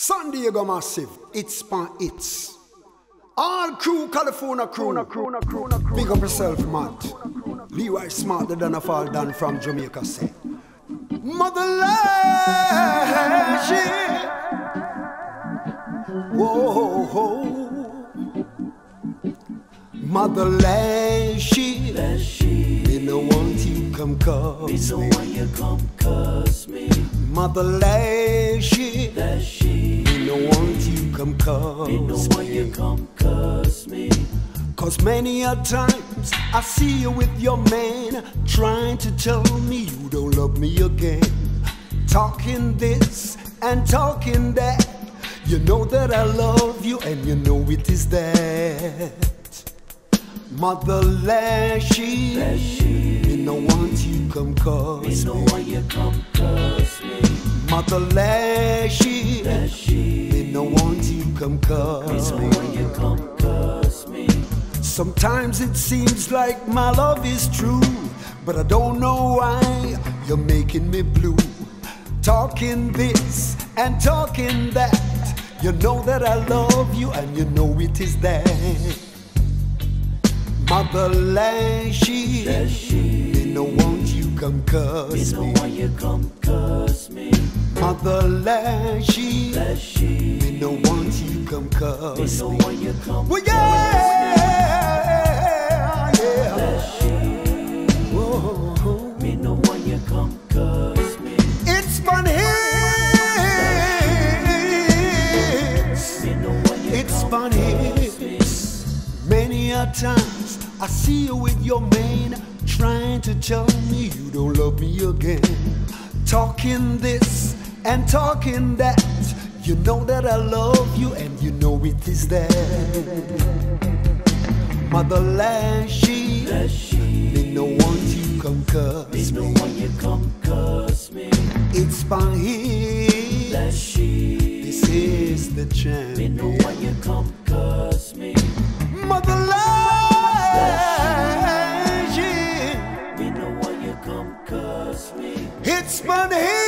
San Diego Massive, Hits Pon Hits. All crew, California crew, big up yourself, Matt. Leroy smarter than a fall down from Jamaica, say. Motherland, Whoa, whoa. Mother Lachie, me no want you come cause me. you come cuss me. Mother Lachie. Me no want you come cause why you come cuss me. Cause many a times I see you with your man trying to tell me you don't love me again. Talking this and talking that. You know that I love you and you know it is that. Mother Lachie, That she. me no want you come cause No me. why you come cuss me. Mother Lachie, That she. me no want you come No me. why you come cuss me. Sometimes it seems like my love is true, but I don't know why you're making me blue. Talking this and talking that, you know that I love you and you know it is that. Mother Lachie, she. no want you come cuss No me. why you come cuss me. Mother Lachie, she. No want you come No me. why you come Well, yeah, yeah. That she. Me no you come cuss me. Hits Pon Hits. Me no why you It's come fun cuss me. hits. Many a times I see you with your man trying to tell me you don't love me again. Talking this and talking that. You know that I love you and you know it is there. Mother Lachie, she. me no want you come cuss No me. why you come cuss me. It's. That she. This is the Me know champion. why you come cuss me. Motherland, yeah. Me know why you come cuss me. Hits Pon Hits.